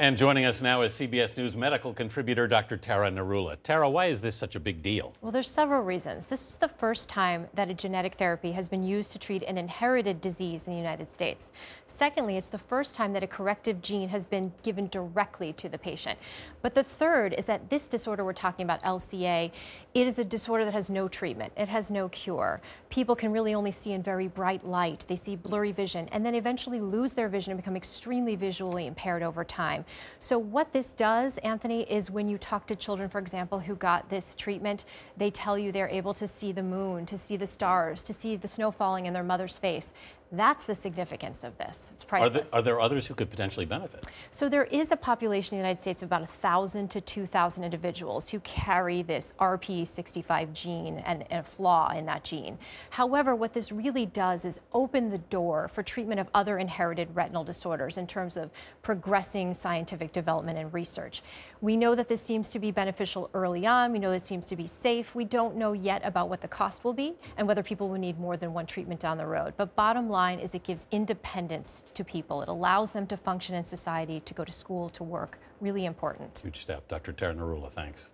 And joining us now is CBS News medical contributor Dr. Tara Narula. Tara, why is this such a big deal? Well, there's several reasons. This is the first time that a genetic therapy has been used to treat an inherited disease in the United States. Secondly, it's the first time that a corrective gene has been given directly to the patient. But the third is that this disorder we're talking about, LCA, it is a disorder that has no treatment. It has no cure. People can really only see in very bright light. They see blurry vision and then eventually lose their vision and become extremely visually impaired over time. So what this does, Anthony, is when you talk to children, for example, who got this treatment, they tell you they're able to see the moon, to see the stars, to see the snow falling in their mother's face. That's the significance of this. It's priceless. Are there, are there, others who could potentially benefit? So there is a population in the United States of about 1,000 to 2,000 individuals who carry this RPE65 gene and, and, a flaw in that gene. However, what this really does is open the door for treatment of other inherited retinal disorders in terms of progressing scientific development and research. We know that this seems to be beneficial early on. We know that it seems to be safe. We don't know yet about what the cost will be and whether people will need more than one treatment down the road. But bottom line, is it gives independence to people. It allows them to function in society, to go to school, to work. Really important. Huge step. Dr. Tara Narula, thanks.